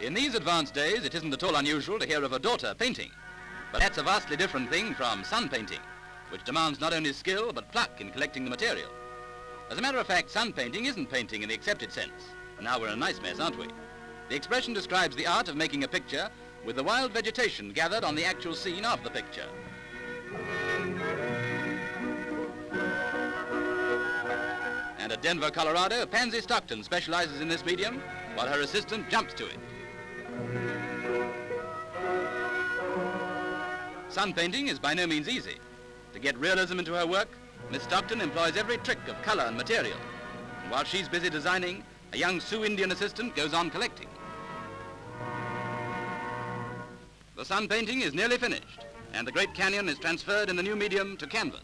In these advanced days, it isn't at all unusual to hear of a daughter painting. But that's a vastly different thing from sun painting, which demands not only skill, but pluck in collecting the material. As a matter of fact, sun painting isn't painting in the accepted sense. Now we're in a nice mess, aren't we? The expression describes the art of making a picture with the wild vegetation gathered on the actual scene of the picture. And at Denver, Colorado, Pansy Stockton specializes in this medium, while her assistant jumps to it. Sun painting is by no means easy. To get realism into her work, Miss Stockton employs every trick of color and material. And while she's busy designing, a young Sioux Indian assistant goes on collecting. The sun painting is nearly finished, and the Great Canyon is transferred in the new medium to canvas.